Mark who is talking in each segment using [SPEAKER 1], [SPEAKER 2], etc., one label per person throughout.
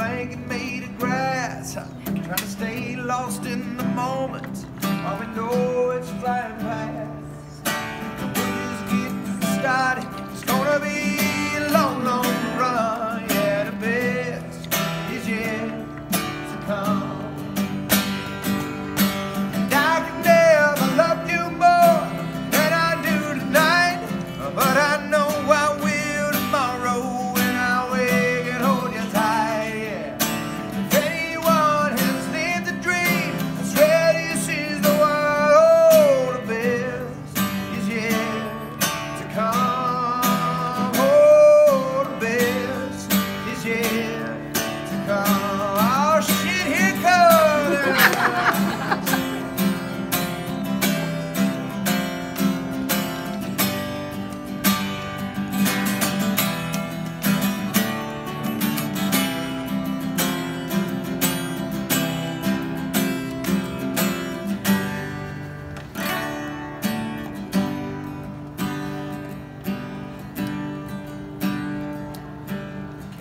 [SPEAKER 1] blanket made of grass. I'm trying to stay lost in the moment.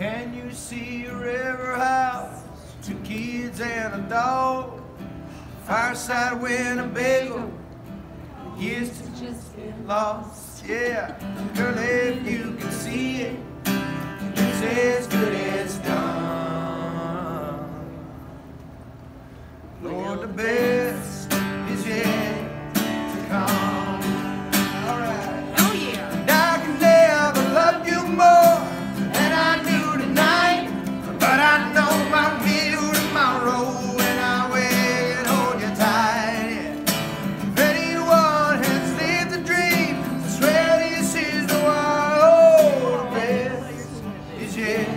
[SPEAKER 1] Can you see a river house, two kids and a dog, fireside Winnebago? Used to just get lost, yeah. Girl, if you can see it, it's as good as done. Lord, the bed. Yeah.